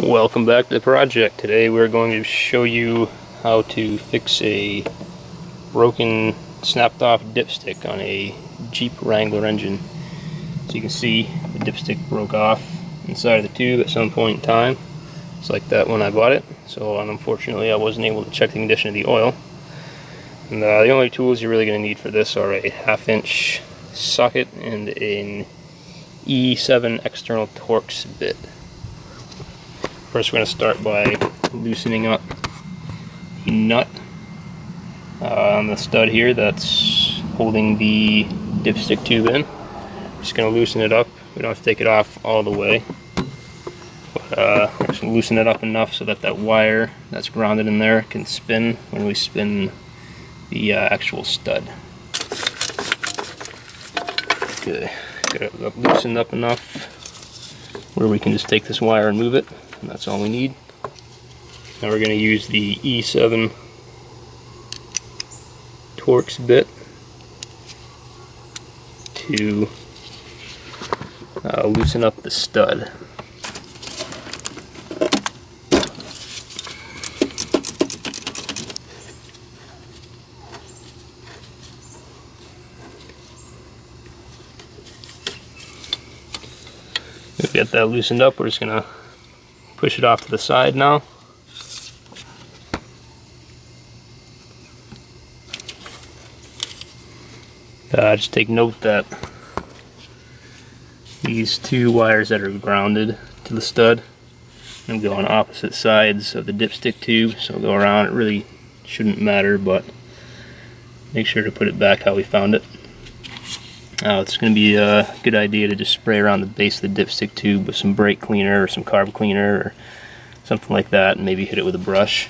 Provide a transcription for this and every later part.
Welcome back to the project. Today we're going to show you how to fix a broken snapped off dipstick on a Jeep Wrangler engine. So you can see the dipstick broke off inside of the tube at some point in time. It's like that when I bought it. So unfortunately I wasn't able to check the condition of the oil. And uh, the only tools you're really going to need for this are a half inch socket and an E7 external Torx bit. First we're going to start by loosening up the nut uh, on the stud here that's holding the dipstick tube in. Just going to loosen it up. We don't have to take it off all the way. But uh, just loosen it up enough so that that wire that's grounded in there can spin when we spin the uh, actual stud. Okay, got it loosened up enough where we can just take this wire and move it and that's all we need. Now we're going to use the E7 Torx bit to uh, loosen up the stud. Got that loosened up, we're just going to Push it off to the side now. Uh, just take note that these two wires that are grounded to the stud and go on opposite sides of the dipstick tube so go around it really shouldn't matter but make sure to put it back how we found it uh, it's going to be a good idea to just spray around the base of the dipstick tube with some brake cleaner or some carb cleaner or something like that and maybe hit it with a brush.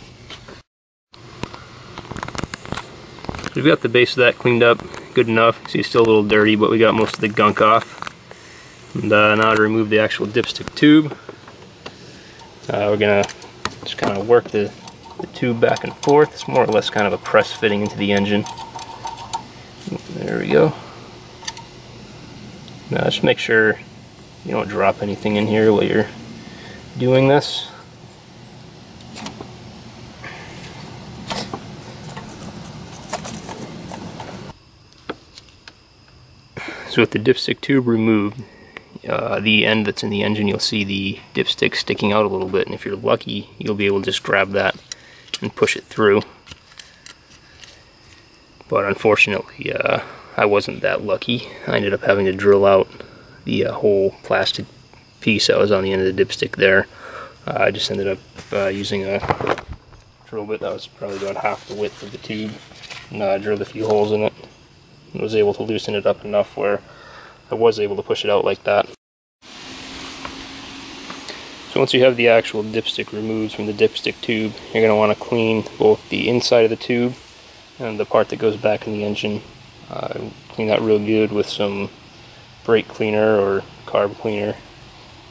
We've got the base of that cleaned up good enough. See it's still a little dirty but we got most of the gunk off. And uh, now to remove the actual dipstick tube. Uh, we're going to just kind of work the, the tube back and forth. It's more or less kind of a press fitting into the engine. There we go. Now just make sure you don't drop anything in here while you're doing this. So with the dipstick tube removed, uh, the end that's in the engine, you'll see the dipstick sticking out a little bit, and if you're lucky, you'll be able to just grab that and push it through. But unfortunately, uh, I wasn't that lucky. I ended up having to drill out the uh, whole plastic piece that was on the end of the dipstick there. Uh, I just ended up uh, using a drill bit that was probably about half the width of the tube. And I drilled a few holes in it and was able to loosen it up enough where I was able to push it out like that. So once you have the actual dipstick removed from the dipstick tube, you're going to want to clean both the inside of the tube and the part that goes back in the engine uh, clean that real good with some brake cleaner or carb cleaner,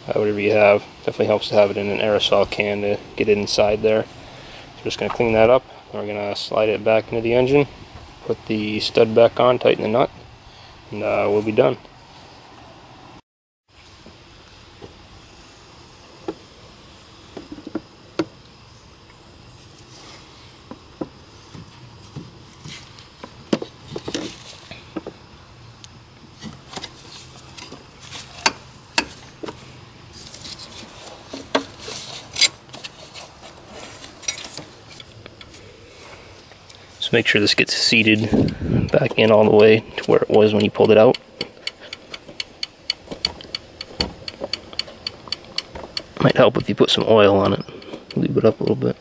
uh, whatever you have. Definitely helps to have it in an aerosol can to get it inside there. So we're just going to clean that up. We're going to slide it back into the engine, put the stud back on, tighten the nut, and uh, we'll be done. Make sure this gets seated back in all the way to where it was when you pulled it out. Might help if you put some oil on it. Leave it up a little bit.